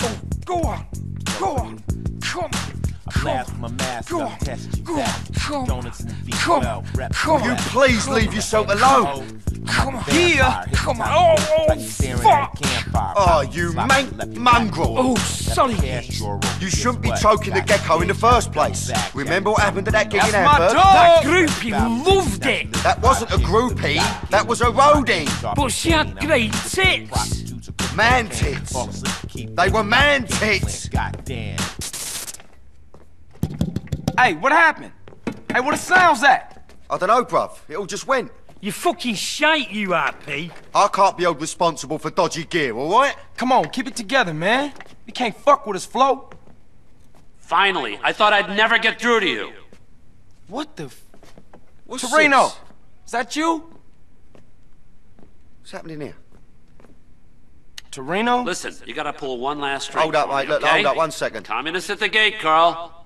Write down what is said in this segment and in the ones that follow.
Oh, go on. Go on. Come. on. Come. Blast my mask, Go I'll on. test you Go back. on. Come. Donuts in the feet, Come. well, rep Come. well. You Please leave yourself alone. Come on. Here, Come on. Oh, oh, fuck. Oh, you man- mongrel. Oh, sorry. You shouldn't be choking the gecko in the first place. Remember what happened at that gig in That's my Hamburg? dog. That groupie loved it. That wasn't a groupie, that was a roadie. But she had great tits. Man tits. They were man tits. Goddamn. Hey, what happened? Hey, what the sound's that? I don't know, bruv. It all just went. You fucking shite, you RP. I can't be held responsible for dodgy gear, alright? Come on, keep it together, man. You can't fuck with us, Flo. Finally, I thought I'd never get through to you. What the f- What's Toreno, this? is that you? What's happening here? Toreno? Listen, you gotta pull one last string. Hold up, for mate. Look, okay? hold up one second. Communist at the gate, Carl.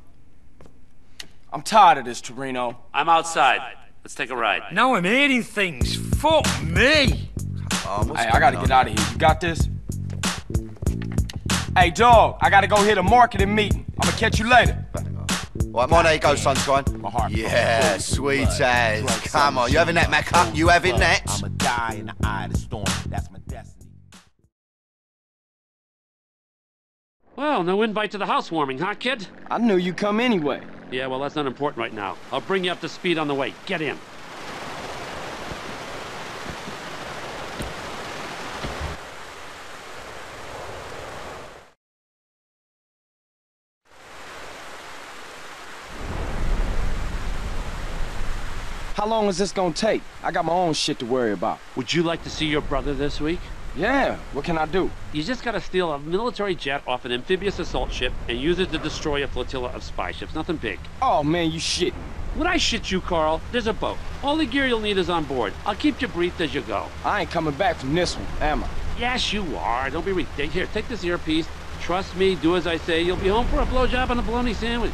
I'm tired of this, Toreno. I'm outside. Let's take a ride. Now I'm hearing things. Fuck me. Oh, Hey, I gotta going get out of here. You got this? Hey, dog, I gotta go hit a marketing meeting. I'm gonna catch you later. Right, mine, there you go, sunshine. My heart. Yeah, sweet as. Come on, you having that, Maccer? You having that? I'ma die in the eye of the storm. That's my destiny. Well, no invite to the housewarming, huh, kid? I knew you'd come anyway. Yeah, well, that's not important right now. I'll bring you up to speed on the way. Get in. How long is this gonna take? I got my own shit to worry about. Would you like to see your brother this week? Yeah, what can I do? You just gotta steal a military jet off an amphibious assault ship and use it to destroy a flotilla of spy ships. Nothing big. Oh man, you shitting. When I shit you, Carl, there's a boat. All the gear you'll need is on board. I'll keep you briefed as you go. I ain't coming back from this one, am I? Yes, you are. Don't be ridiculous. Here, take this earpiece. Trust me, do as I say. You'll be home for a blowjob and a bologna sandwich.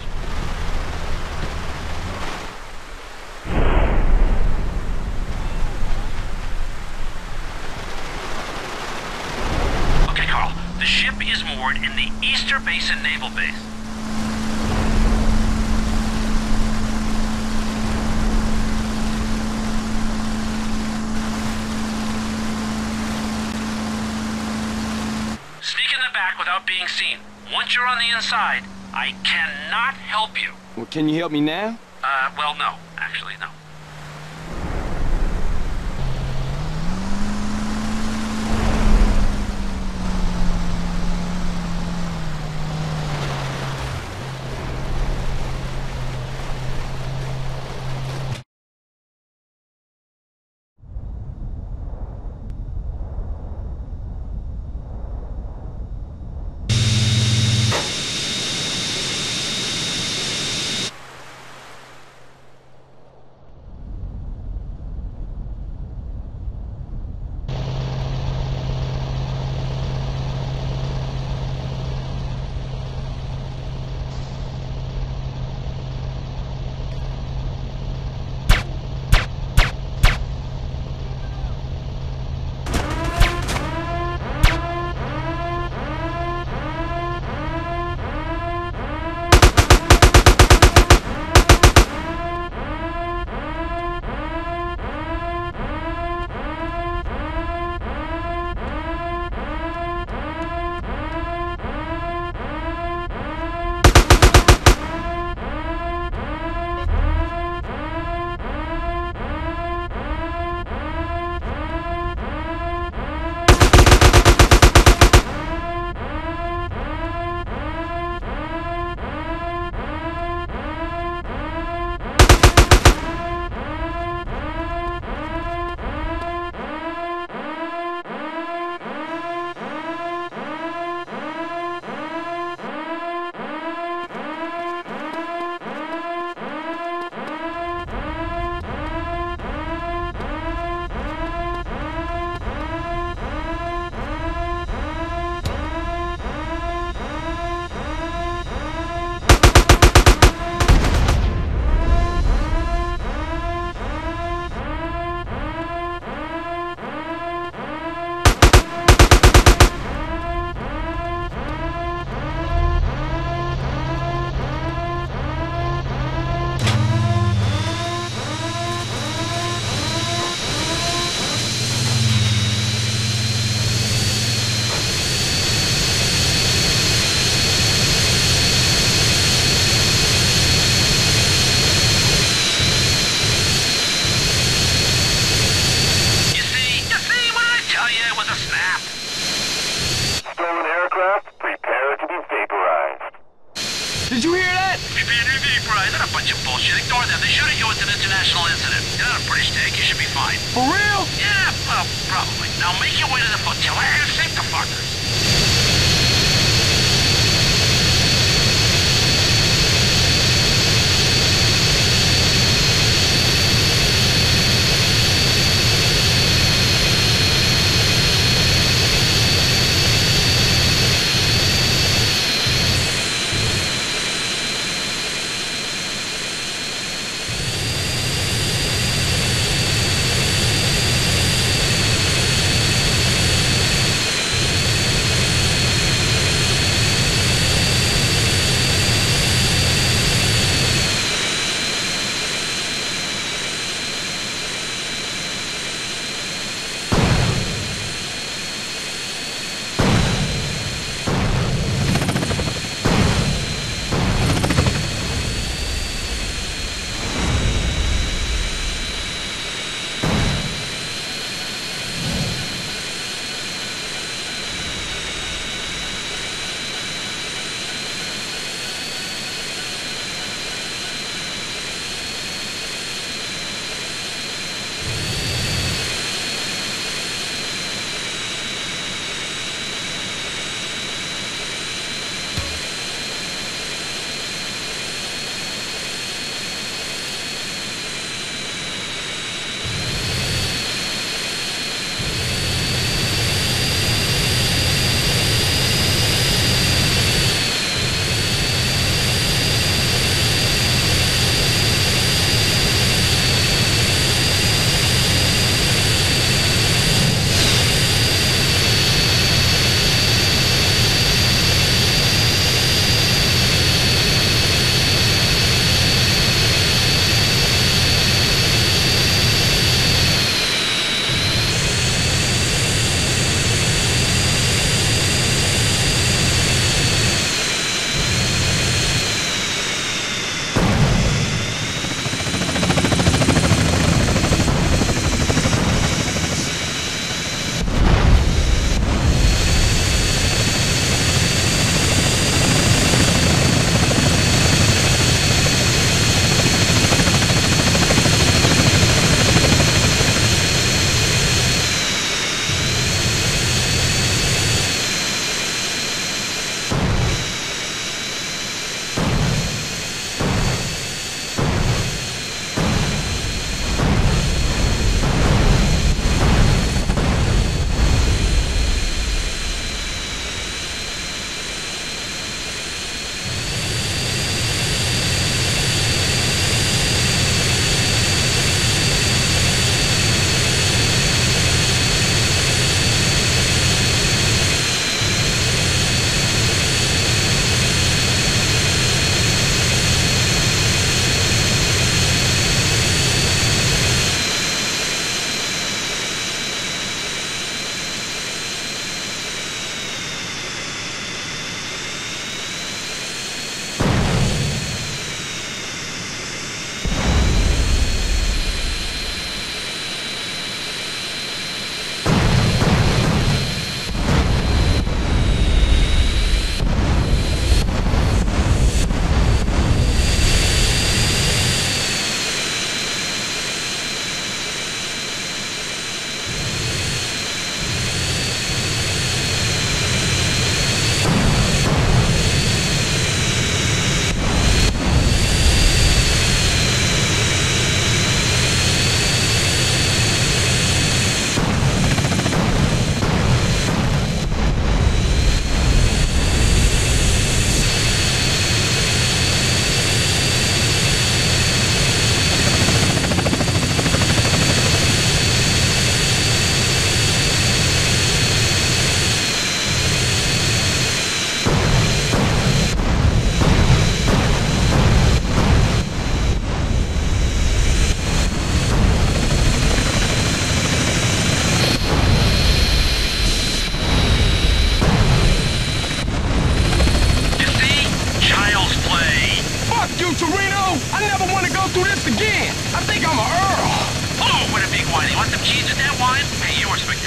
Okay, Carl. The ship is moored in the Easter Basin Naval Base. Sneak in the back without being seen. Once you're on the inside, I cannot help you. Well, can you help me now? Uh, well, no. Actually, no.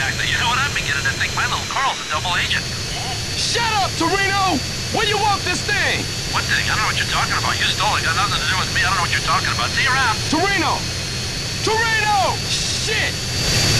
exactly. You know what? I'm beginning to think my little Carl's a double agent. Shut up, Toreno! When you want this thing? What thing? I don't know what you're talking about. You stole it. Got nothing to do with me. I don't know what you're talking about. See you around. Toreno! Toreno! Shit!